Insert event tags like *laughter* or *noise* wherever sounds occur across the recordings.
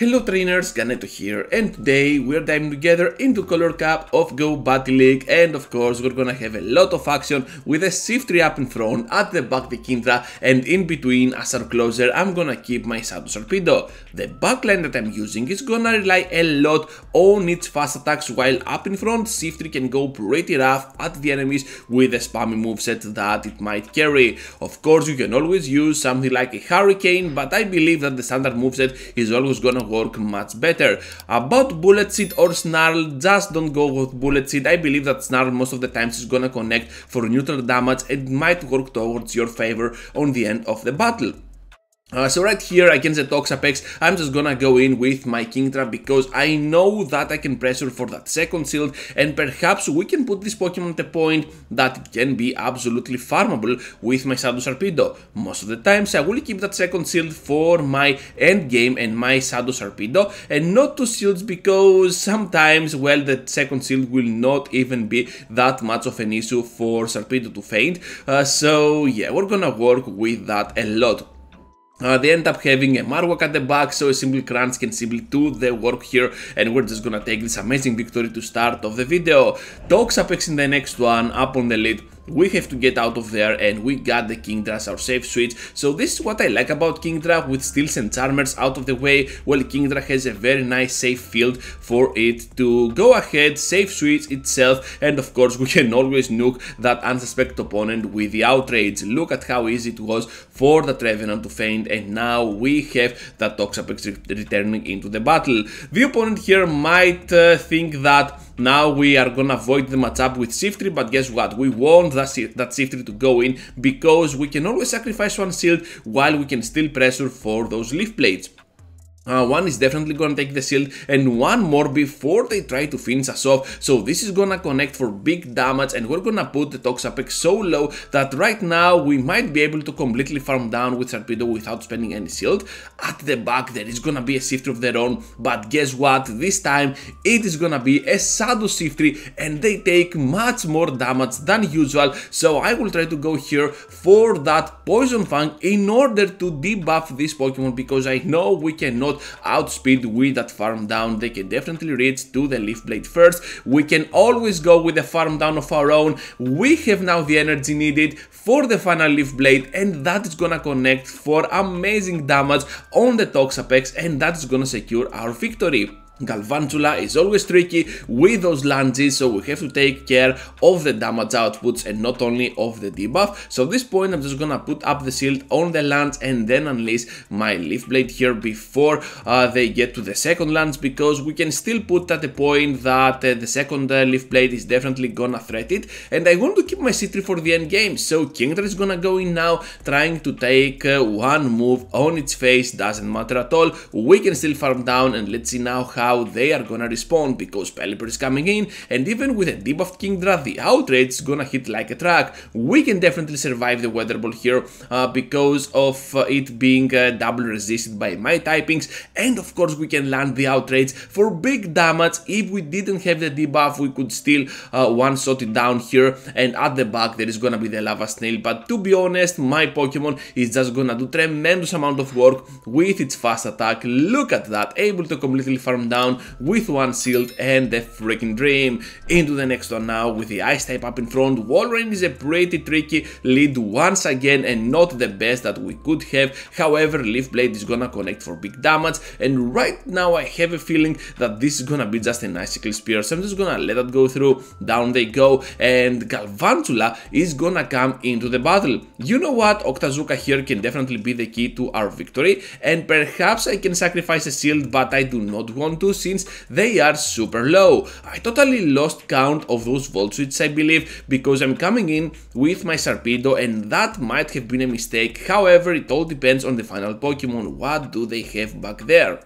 Hello trainers, Ganeto here and today we're diving together into Color Cup of Go Battle League and of course we're gonna have a lot of action with a Shiftry up in front, at the back the Kingdra and in between as our closer I'm gonna keep my Shadow. The backline that I'm using is gonna rely a lot on its fast attacks while up in front Shiftry can go pretty rough at the enemies with a spammy moveset that it might carry. Of course you can always use something like a Hurricane but I believe that the standard moveset is always gonna work much better. About Bullet Seed or Snarl, just don't go with Bullet Seed. I believe that Snarl most of the times is gonna connect for neutral damage and might work towards your favor on the end of the battle. Uh, so right here against the Toxapex, I'm just gonna go in with my Kingdra because I know that I can pressure for that second shield and perhaps we can put this Pokemon at a point that can be absolutely farmable with my Shadow Sharpedo. Most of the times I will keep that second shield for my end game and my Shadow Sharpedo and not two shields because sometimes, well, the second shield will not even be that much of an issue for Sharpedo to faint. Uh, so yeah, we're gonna work with that a lot. Uh, they end up having a Marowak at the back, so a simple can simply do the work here, and we're just gonna take this amazing victory to start of the video. Toxapex in the next one, up on the lead we have to get out of there and we got the Kingdra as our safe switch. So this is what I like about Kingdra with Steels and Charmers out of the way. Well, Kingdra has a very nice safe field for it to go ahead, safe switch itself and of course we can always nuke that unsuspected opponent with the outrage. Look at how easy it was for the Trevenant to faint and now we have that Toxapex returning into the battle. The opponent here might uh, think that now we are gonna avoid the matchup with Shiftry, but guess what? We want that, that Shiftry to go in because we can always sacrifice one shield while we can still pressure for those leaf blades. Uh, one is definitely gonna take the shield and one more before they try to finish us off. So this is gonna connect for big damage and we're gonna put the Toxapex so low that right now we might be able to completely farm down with Sharpedo without spending any shield. At the back there is gonna be a Shiftry of their own, but guess what? This time it is gonna be a Shadow Shiftry and they take much more damage than usual. So I will try to go here for that Poison Fang in order to debuff this Pokemon because I know we cannot outspeed with that farm down. They can definitely reach to the Leaf Blade first. We can always go with the farm down of our own. We have now the energy needed for the final Leaf Blade and that is gonna connect for amazing damage on the Toxapex and that is gonna secure our victory. Galvantula is always tricky with those lunges, so we have to take care of the damage outputs and not only of the debuff. So at this point I'm just gonna put up the shield on the lunge and then unleash my leaf blade here before uh, they get to the second lunge because we can still put at the point that uh, the second uh, leaf blade is definitely gonna threat it and I want to keep my C3 for the end game. So Kingdra is gonna go in now trying to take uh, one move on its face, doesn't matter at all. We can still farm down and let's see now how how they are gonna respond because Pelipper is coming in and even with a debuffed Kingdra the outrage is gonna hit like a truck. We can definitely survive the Weather Ball here uh, because of uh, it being uh, double resisted by my typings and of course we can land the outrage for big damage. If we didn't have the debuff we could still uh, one shot it down here and at the back there is gonna be the Lava Snail but to be honest my Pokemon is just gonna do tremendous amount of work with its fast attack. Look at that, able to completely farm down down with one shield and the freaking dream. Into the next one now with the ice type up in front. Walrein is a pretty tricky lead once again and not the best that we could have. However, Leaf Blade is gonna connect for big damage and right now I have a feeling that this is gonna be just an icicle spear. So I'm just gonna let that go through. Down they go and Galvantula is gonna come into the battle. You know what? Octazooka here can definitely be the key to our victory and perhaps I can sacrifice a shield but I do not want to since they are super low. I totally lost count of those volt switches I believe because I'm coming in with my Sharpedo and that might have been a mistake. However, it all depends on the final Pokemon. What do they have back there?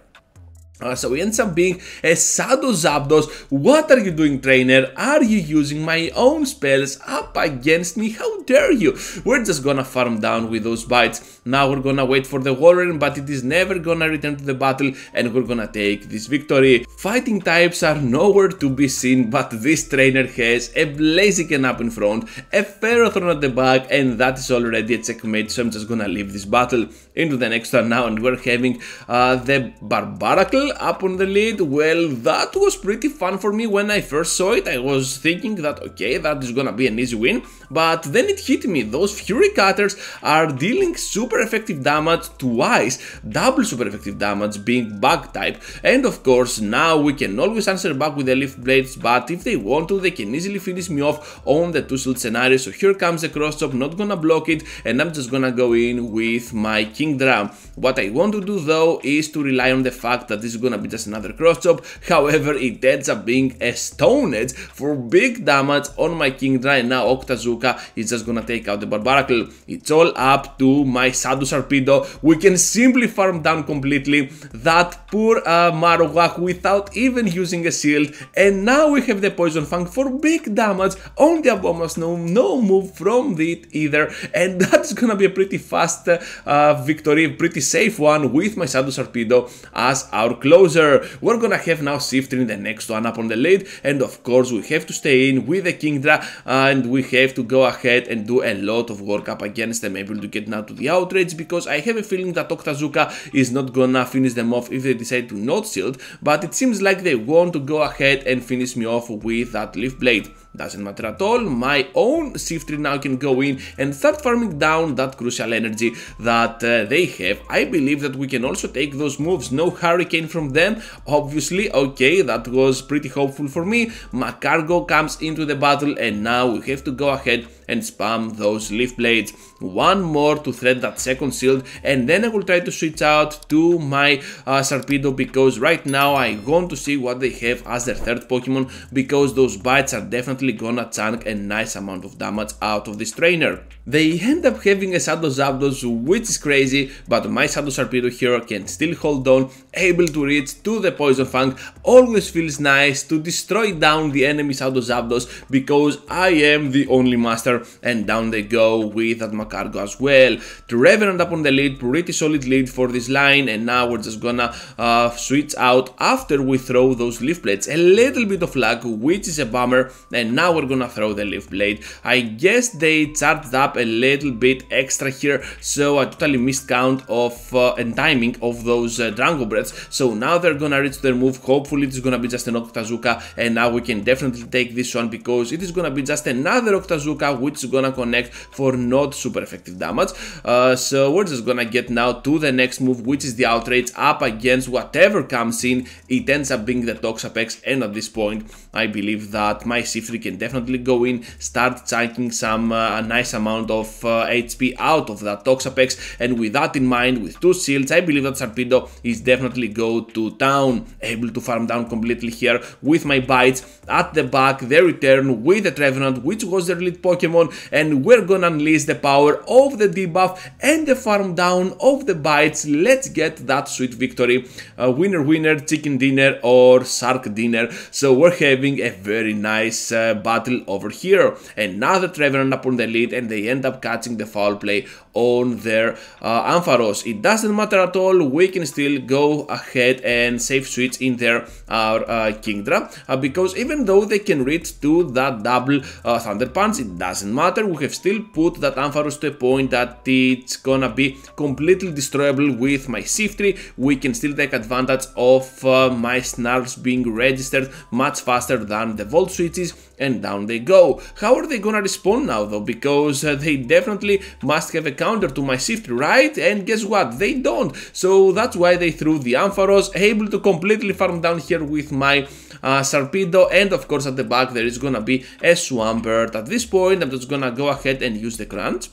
Uh, so he ends up being a Shadow Zapdos. What are you doing, trainer? Are you using my own spells up against me? How dare you? We're just gonna farm down with those bites. Now we're gonna wait for the Walrein, but it is never gonna return to the battle and we're gonna take this victory. fighting types are nowhere to be seen but this trainer has a Blaziken up in front, a Ferrothorn at the back and that is already a checkmate so I'm just gonna leave this battle into the next one now and we're having uh, the Barbaracle up on the lead. Well that was pretty fun for me when I first saw it. I was thinking that okay that is gonna be an easy win but then it hit me, those Fury Cutters are dealing super effective damage twice, double super effective damage being bug type, and of course now we can always answer back with the Leaf Blades, but if they want to they can easily finish me off on the two shield scenario, so here comes the cross chop, not gonna block it, and I'm just gonna go in with my Kingdra. What I want to do though is to rely on the fact that this is gonna be just another cross chop, however it ends up being a Stone Edge for big damage on my Kingdra, and now Bazooka is just gonna take out the Barbaracle. It's all up to my Shadow Sharpedo. We can simply farm down completely that poor uh, Marowak without even using a shield. And now we have the Poison Fang for big damage on the Abomasnow. No, no move from it either. And *laughs* that's gonna be a pretty fast uh, victory, pretty safe one with my Shadow Sharpedo as our closer. We're gonna have now Shiftry in the next one up on the lead. And of course we have to stay in with the Kingdra and we have to go ahead and do a lot of work up against them, able to get now to the outrage because I have a feeling that Octazooka is not gonna finish them off if they decide to not shield, but it seems like they want to go ahead and finish me off with that Leaf Blade. Doesn't matter at all, my own Shiftry now can go in and start farming down that crucial energy that uh, they have. I believe that we can also take those moves, no Hurricane from them, obviously, okay, that was pretty hopeful for me. Magcargo comes into the battle and now we have to go ahead and spam those leaf blades. One more to thread that second shield and then I will try to switch out to my uh, Sharpedo because right now I want to see what they have as their third Pokemon because those bites are definitely gonna chunk a nice amount of damage out of this trainer. They end up having a Shadow Zapdos which is crazy but my Shadow Sharpedo here can still hold on, able to reach to the Poison Fang, always feels nice to destroy down the enemy Shadow Zapdos because I am the only master and down they go with that Magcargo as well. Trevenant up on the lead, pretty solid lead for this line and now we're just gonna uh, switch out after we throw those leaf blades. A little bit of luck which is a bummer and now we're gonna throw the leaf blade. I guess they charged up a little bit extra here so I totally missed count of uh, and timing of those uh, Dragon Breaths so now they're gonna reach their move hopefully it's gonna be just an Octazooka and now we can definitely take this one because it is gonna be just another Octazooka which is gonna connect for not super effective damage. Uh, so we're just gonna get now to the next move, which is the outrage up against whatever comes in. It ends up being the Toxapex, and at this point, I believe that my Shiftry can definitely go in, start chunking some uh, a nice amount of uh, HP out of that Toxapex, and with that in mind, with two shields, I believe that Sharpedo is definitely go to town, able to farm down completely here with my bites at the back, the return with the Trevenant, which was their lead Pokemon Pokemon and we're gonna unleash the power of the debuff and the farm down of the bites. Let's get that sweet victory. Uh, winner winner, chicken dinner or shark dinner. So we're having a very nice uh, battle over here. The Trevenant up on the lead and they end up catching the foul play on their uh, Ampharos. It doesn't matter at all, we can still go ahead and save switch in their our uh, Kingdra uh, because even though they can reach to that double uh, Thunder Punch, it doesn't doesn't matter, we have still put that Ampharos to a point that it's gonna be completely destroyable with my Shiftry, we can still take advantage of uh, my Snarls being registered much faster than the Volt switches and down they go. How are they gonna respond now though? Because uh, they definitely must have a counter to my Shiftry, right? And guess what? They don't. So that's why they threw the Ampharos, able to completely farm down here with my uh, Sharpedo and of course at the back there is gonna be a Swampert. At this point I'm just gonna go ahead and use the crunch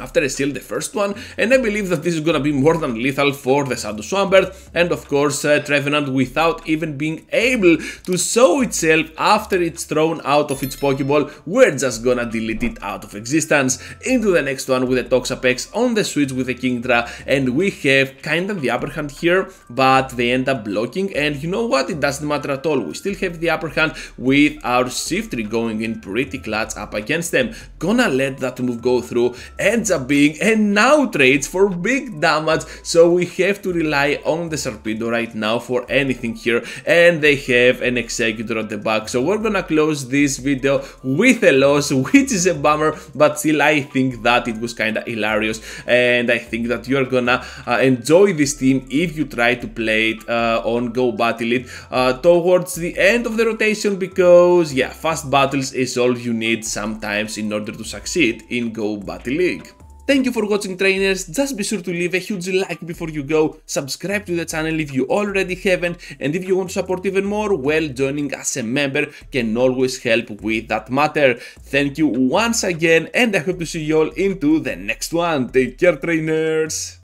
after I steal the first one, and I believe that this is gonna be more than lethal for the Shadow Swampert, and of course uh, Trevenant without even being able to show itself after it's thrown out of its Pokeball, we're just gonna delete it out of existence. Into the next one with the Toxapex on the switch with the Kingdra, and we have kinda the upper hand here, but they end up blocking, and you know what, it doesn't matter at all, we still have the upper hand with our Shiftry going in pretty clutch up against them. Gonna let that move go through, and ninja being and now trades for big damage. So we have to rely on the Sharpedo right now for anything here. And they have an Exeggutor at the back. So we're gonna close this video with a loss *laughs* which is a bummer but still I think that it was kinda hilarious. And I think that you're gonna uh, enjoy this team if you try to play it uh, on Go Battle It uh, towards the end of the rotation because yeah fast battles is all you need sometimes in order to succeed in Go Battle League. Thank you for watching trainers, just be sure to leave a huge like before you go, subscribe to the channel if you already haven't, and if you want to support even more, well joining as a member can always help with that matter. Thank you once again and I hope to see you all into the next one. Take care trainers!